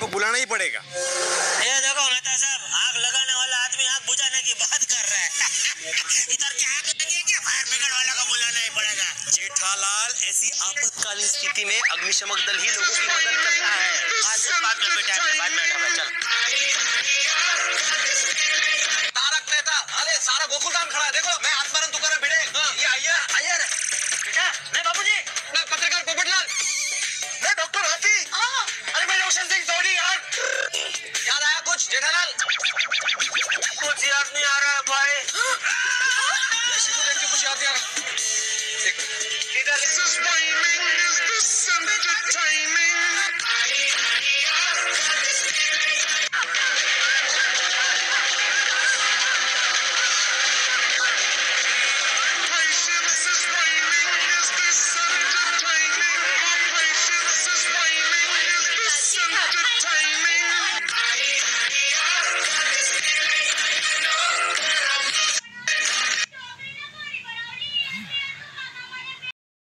को बुलाना ही पड़ेगा। ये देखो मेहता साहब आग लगाने वाला आदमी आग बुझाने की बात कर रहा है। इधर क्या आग लगी है क्या फायर ब्रिगेड वाला को बुलाना ही पड़ेगा। जेठालाल ऐसी आपातकालीन स्थिति में अग्निशमक दल ही लोगों की मदद करता है। आज बाद में बेटा बाद में उठाना, चल। तारक मेहता अरे सारा गोकुलधाम खड़ा है देखो मैं जेठालाल कुछ याद नहीं आ रहा है भाई। इसी तो देख के कुछ याद नहीं आ रहा। एक